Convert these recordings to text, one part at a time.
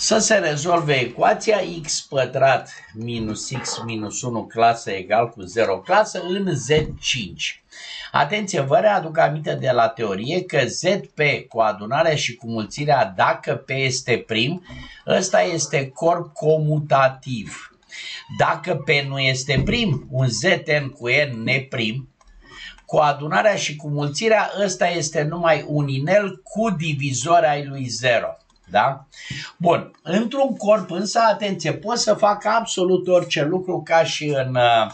Să se rezolve ecuația x pătrat minus x minus 1 clasă egal cu 0 clasă în Z5. Atenție, vă readuc aminte de la teorie că ZP cu adunarea și cu mulțirea dacă P este prim, ăsta este corp comutativ. Dacă P nu este prim, un Zn cu N neprim, cu adunarea și cu mulțirea, ăsta este numai un inel cu divizor ai lui 0. Da? Bun. Într-un corp, însă, atenție, pot să fac absolut orice lucru ca și în, uh,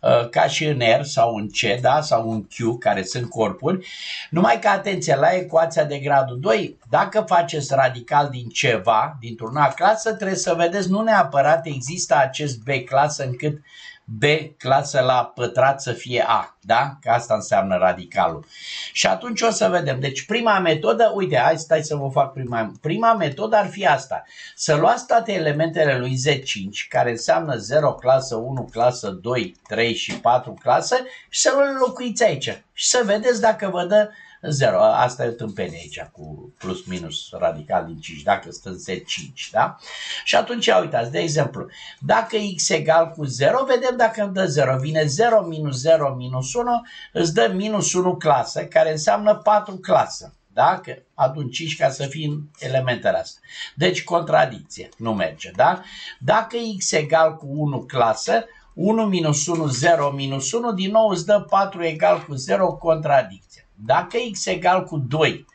uh, ca și în R sau în C, da? sau în Q, care sunt corpuri. Numai că, atenție, la ecuația de gradul 2, dacă faceți radical din ceva, dintr-una clasă, trebuie să vedeți, nu neapărat există acest B clasă încât B clasă la pătrat să fie A, da? Că asta înseamnă radicalul. Și atunci o să vedem. Deci prima metodă, uite, hai stai să vă fac prima. Prima metodă ar fi asta. Să luați toate elementele lui Z5, care înseamnă 0 clasă, 1 clasă, 2, 3 și 4 clasă și să le înlocuiți aici. Și să vedeți dacă vă dă 0. Asta e o tâmpenie aici cu plus minus radical din 5, dacă stă în Z5, da? Și atunci, uitați, de exemplu, dacă x egal cu 0, vedem dacă îmi dă 0. Vine 0 minus 0 minus 1, îți dă minus 1 clasă, care înseamnă 4 clasă. Da? Că adun 5 ca să fie elementele astea. Deci contradicție, nu merge. Da? Dacă x egal cu 1 clasă, 1 minus 1, 0 minus 1, din nou îți dă 4 egal cu 0, contradicție. Dacă x egal cu 2,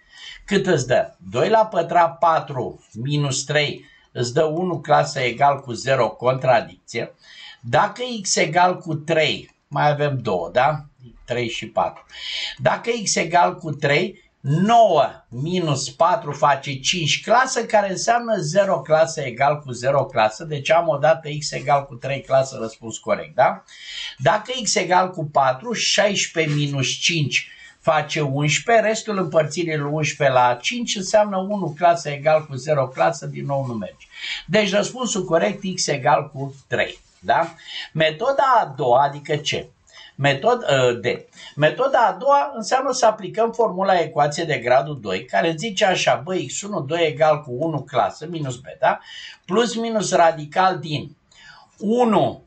cât îți dă? 2 la pătrat 4 minus 3 îți dă 1 clasă egal cu 0, contradicție. Dacă x egal cu 3, mai avem 2, da? 3 și 4. Dacă x egal cu 3, 9 minus 4 face 5 clasă, care înseamnă 0 clasă egal cu 0 clasă. Deci am o dată x egal cu 3 clasă, răspuns corect, da? Dacă x egal cu 4, 16 minus 5 face 11, restul împărțirii lui 11 la 5 înseamnă 1 clasă egal cu 0 clasă, din nou nu merge. Deci răspunsul corect x egal cu 3. Da? Metoda a doua, adică ce? Metod, uh, D. Metoda a doua înseamnă să aplicăm formula ecuației de gradul 2, care zice așa, bă, x1, 2 egal cu 1 clasă, minus b, da? Plus minus radical din 1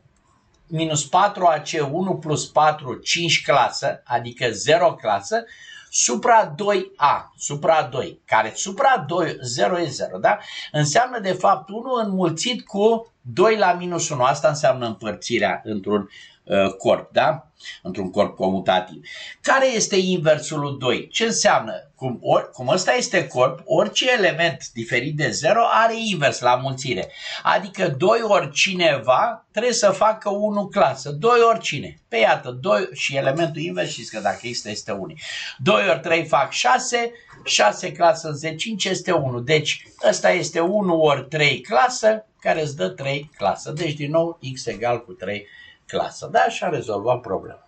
minus 4AC 1 plus 4, 5 clasă, adică 0 clasă, supra 2A, supra 2, care supra 2, 0 e 0, da? Înseamnă de fapt 1 înmulțit cu 2 la minus 1. Asta înseamnă împărțirea într-un uh, corp, da? într-un corp comutativ. Care este inversul lui 2? Ce înseamnă? Cum, or, cum ăsta este corp, orice element diferit de 0 are invers la mulțire. Adică 2 ori cineva trebuie să facă 1 clasă. 2 ori cine? Pe iată, 2 și elementul invers știți că dacă există este 1. 2 ori 3 fac 6, 6 clasă în Z5 este 1. Deci ăsta este 1 ori 3 clasă care îți dă 3 clasă. Deci din nou x egal cu 3 clasă. Da? Și a rezolvat problema.